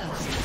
First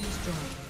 destroyed.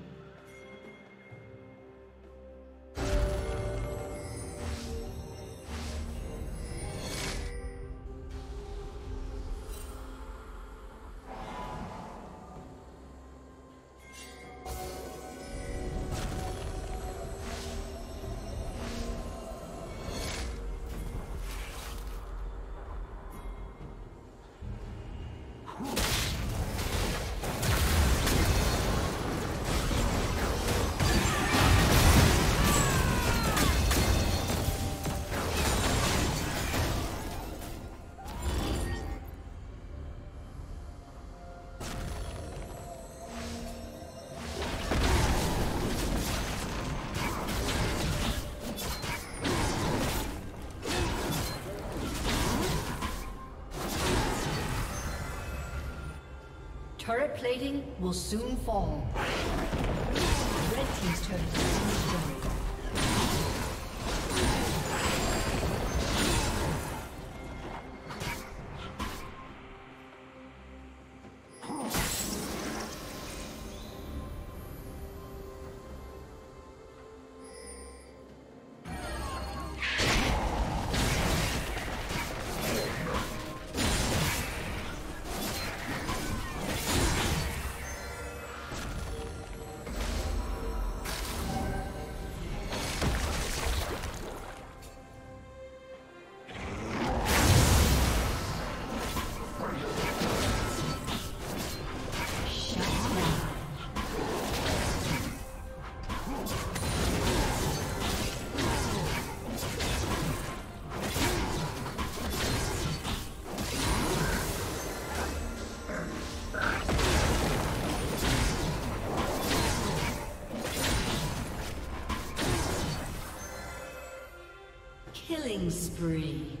Turret plating will soon fall. Red Team's turret destroyed. Spree.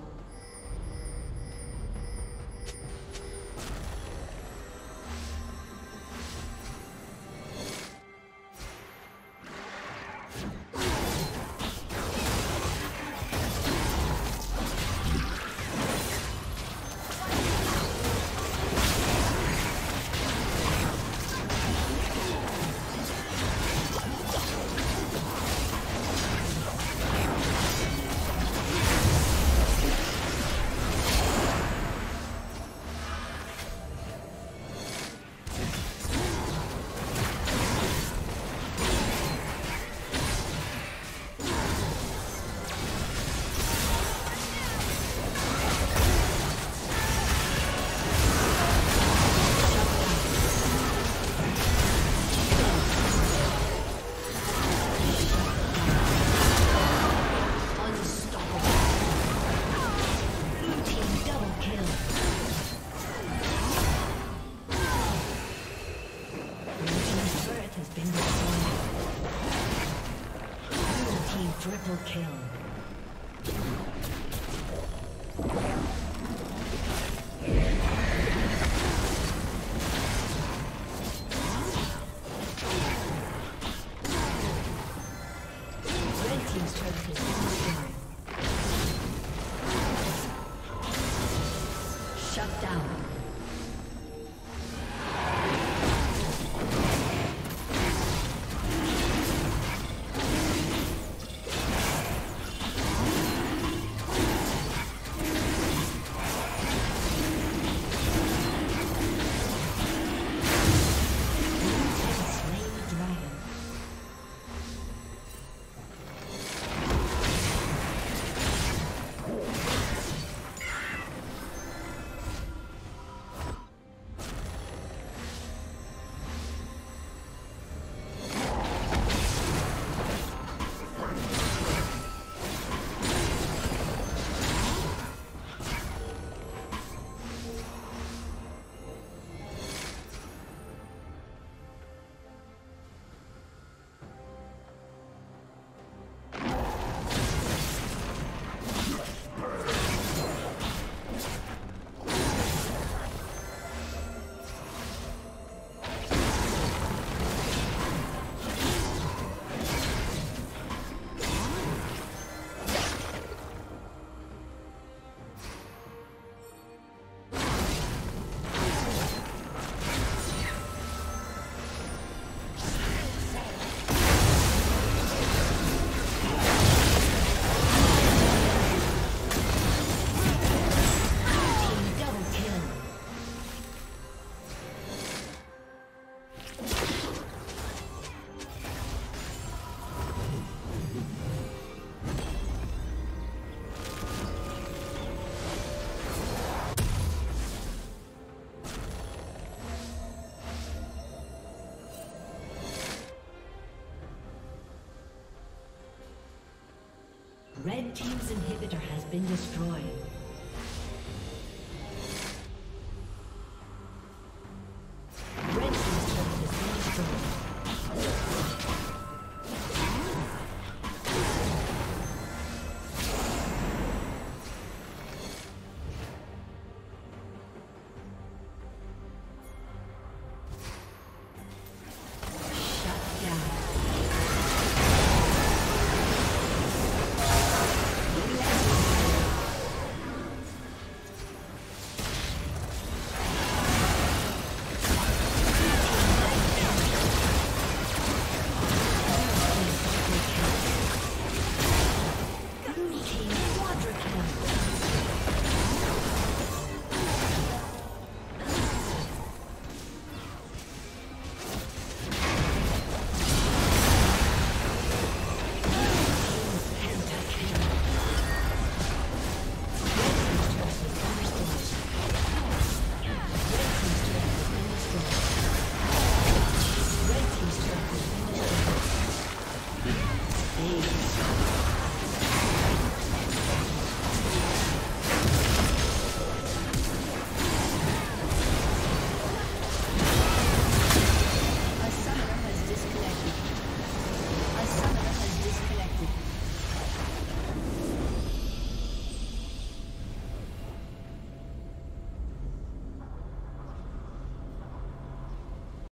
team's turret has destroyed. Shut down. Red Team's inhibitor has been destroyed.